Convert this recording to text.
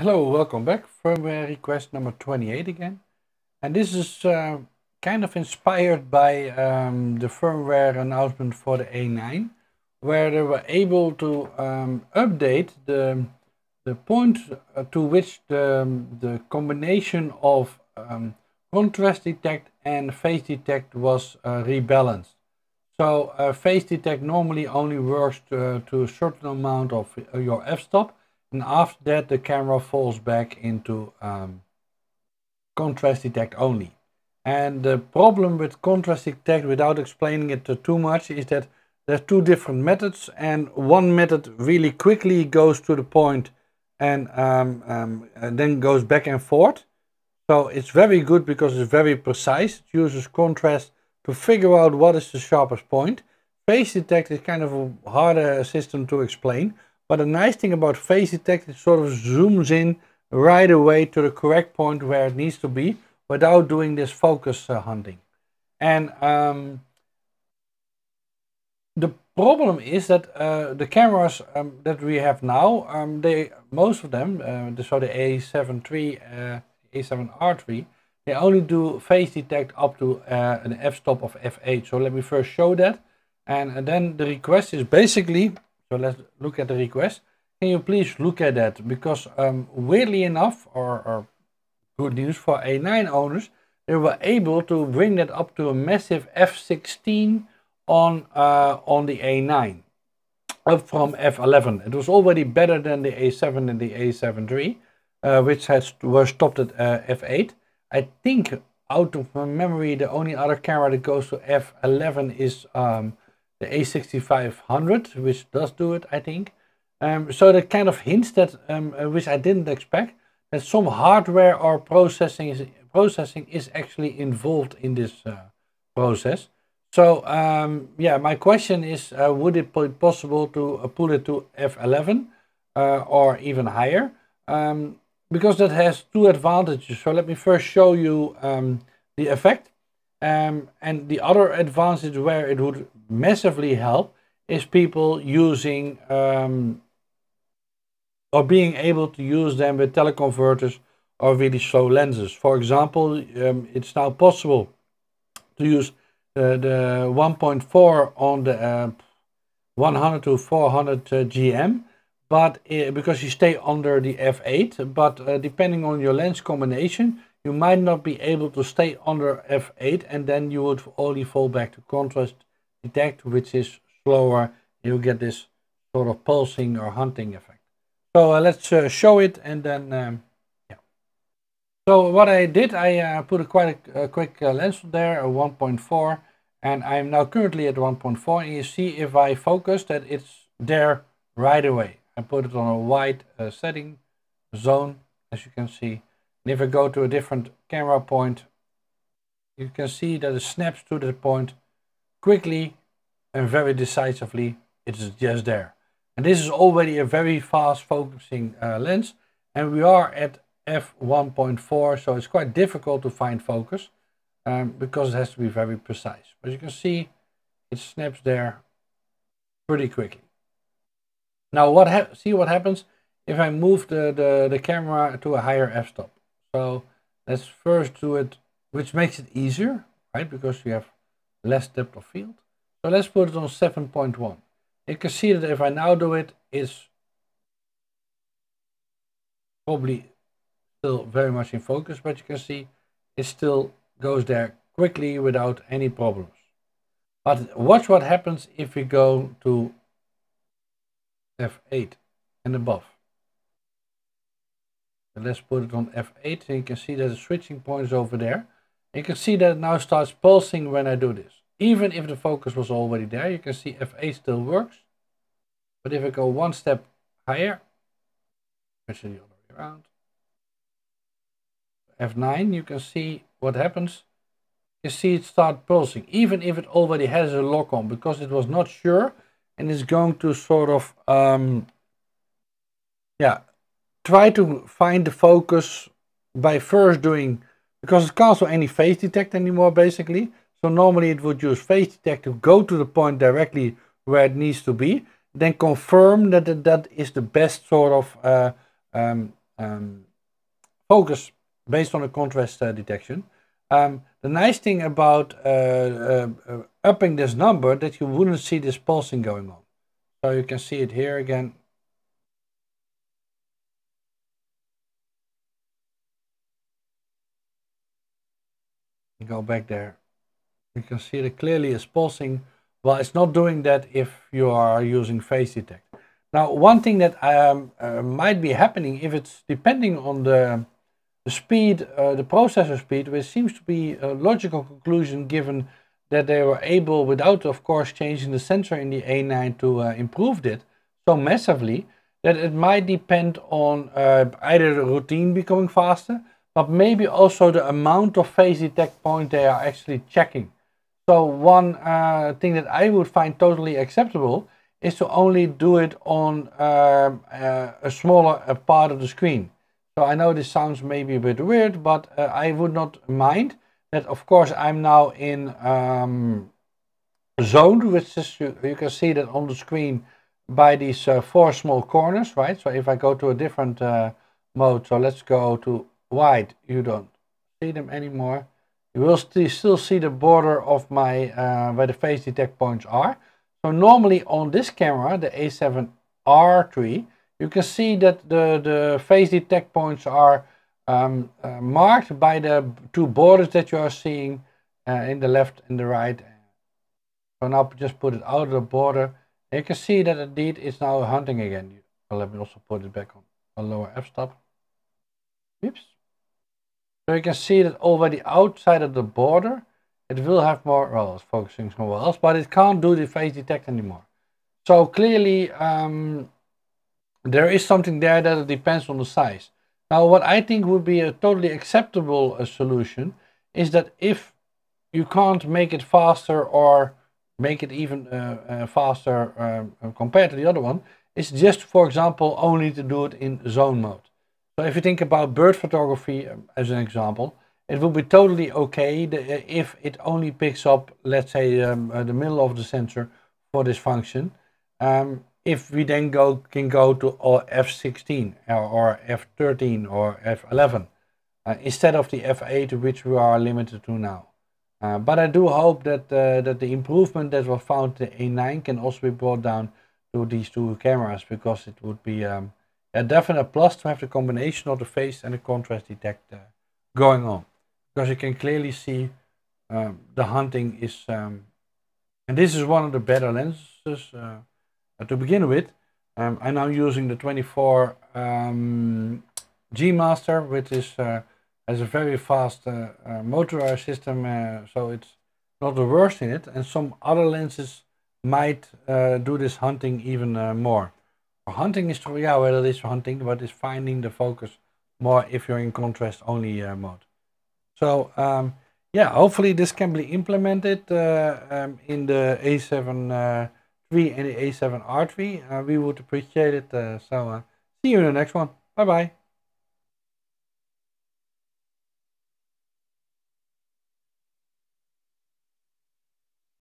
Hello, welcome back. Firmware request number 28 again. And this is uh, kind of inspired by um, the firmware announcement for the A9, where they were able to um, update the, the point uh, to which the, the combination of um, contrast detect and phase detect was uh, rebalanced. So uh, phase detect normally only works to, to a certain amount of uh, your f-stop and after that the camera falls back into um, contrast detect only. And the problem with contrast detect, without explaining it too much, is that there's two different methods and one method really quickly goes to the point and, um, um, and then goes back and forth. So it's very good because it's very precise. It uses contrast to figure out what is the sharpest point. Phase detect is kind of a harder system to explain. But the nice thing about phase detect, it sort of zooms in right away to the correct point where it needs to be without doing this focus uh, hunting. And um, the problem is that uh, the cameras um, that we have now, um, they most of them, uh, so the A7 III, uh, A7R3, they only do phase detect up to uh, an f-stop of f8. So let me first show that. And, and then the request is basically so let's look at the request. Can you please look at that? Because um, weirdly enough, or, or good news for A9 owners, they were able to bring that up to a massive F16 on uh, on the A9, up from F11. It was already better than the A7 and the A7 III, uh, which has were stopped at uh, F8. I think out of my memory, the only other camera that goes to F11 is um, the A6500, which does do it, I think. Um, so that kind of hints that, um, uh, which I didn't expect, that some hardware or processing is, processing is actually involved in this uh, process. So um, yeah, my question is, uh, would it be possible to uh, pull it to F11 uh, or even higher? Um, because that has two advantages. So let me first show you um, the effect. Um, and the other advantage where it would massively help is people using um, or being able to use them with teleconverters or really slow lenses. For example, um, it's now possible to use uh, the 1.4 on the uh, 100 to 400 uh, GM, but because you stay under the f8, but uh, depending on your lens combination, you might not be able to stay under f8 and then you would only fall back to contrast detect which is slower. You get this sort of pulsing or hunting effect. So uh, let's uh, show it and then um, yeah. So what I did I uh, put a quite a, a quick uh, lens there a 1.4 and I'm now currently at 1.4 and you see if I focus that it's there right away. I put it on a white uh, setting zone as you can see and if I go to a different camera point, you can see that it snaps to that point quickly and very decisively. It is just there. And this is already a very fast focusing uh, lens. And we are at f1.4, so it's quite difficult to find focus um, because it has to be very precise. But you can see it snaps there pretty quickly. Now, what see what happens if I move the, the, the camera to a higher f-stop. So let's first do it, which makes it easier, right? Because you have less depth of field. So let's put it on 7.1. You can see that if I now do it, it's probably still very much in focus, but you can see it still goes there quickly without any problems. But watch what happens if we go to F8 and above let's put it on F8 and you can see that the switching point is over there. You can see that it now starts pulsing when I do this. Even if the focus was already there, you can see F8 still works. But if I go one step higher, actually the other way around, F9, you can see what happens. You see it start pulsing, even if it already has a lock on, because it was not sure and it's going to sort of, um, yeah, try to find the focus by first doing, because it can't do any phase detect anymore basically. So normally it would use phase detect to go to the point directly where it needs to be, then confirm that that is the best sort of uh, um, um, focus based on the contrast uh, detection. Um, the nice thing about uh, uh, uh, upping this number that you wouldn't see this pulsing going on. So you can see it here again. Go back there. You can see that clearly it's pulsing. Well, it's not doing that if you are using phase detect. Now, one thing that um, uh, might be happening if it's depending on the the speed, uh, the processor speed, which seems to be a logical conclusion given that they were able, without of course changing the sensor in the A9 to uh, improve it so massively, that it might depend on uh, either the routine becoming faster, but maybe also the amount of phase detect point they are actually checking. So one uh, thing that I would find totally acceptable is to only do it on um, uh, a smaller uh, part of the screen. So I know this sounds maybe a bit weird, but uh, I would not mind that of course I'm now in um, zone, which is, you, you, can see that on the screen by these uh, four small corners, right? So if I go to a different uh, mode, so let's go to wide, you don't see them anymore. You will st still see the border of my, uh, where the phase detect points are. So normally on this camera, the A7R3, you can see that the, the phase detect points are um, uh, marked by the two borders that you are seeing uh, in the left and the right. So now just put it out of the border. And you can see that indeed it's now hunting again. Well, let me also put it back on a lower f-stop. Oops. So you can see that already outside of the border, it will have more, well, it's focusing somewhere else, but it can't do the phase detect anymore. So clearly, um, there is something there that depends on the size. Now, what I think would be a totally acceptable uh, solution is that if you can't make it faster or make it even uh, uh, faster um, compared to the other one, it's just, for example, only to do it in zone mode. So if you think about bird photography um, as an example, it will be totally okay uh, if it only picks up, let's say, um, uh, the middle of the sensor for this function. Um, if we then go can go to F16 or, or F13 or F11 uh, instead of the F8 which we are limited to now. Uh, but I do hope that uh, that the improvement that was found in A9 can also be brought down to these two cameras because it would be um, a definite plus to have the combination of the phase and the contrast detect uh, going on because you can clearly see um, the hunting is um, and this is one of the better lenses uh, to begin with, um, I'm now using the 24 um, G Master, which is uh, has a very fast uh, uh, motor system, uh, so it's not the worst in it. And some other lenses might uh, do this hunting even more. Hunting is true, yeah, well, it is hunting, but it's finding the focus more if you're in contrast only mode. So um, yeah, hopefully this can be implemented um, in the A7 3 and the A7R3. Uh, we would appreciate it. Uh, so uh, see you in the next one. Bye bye.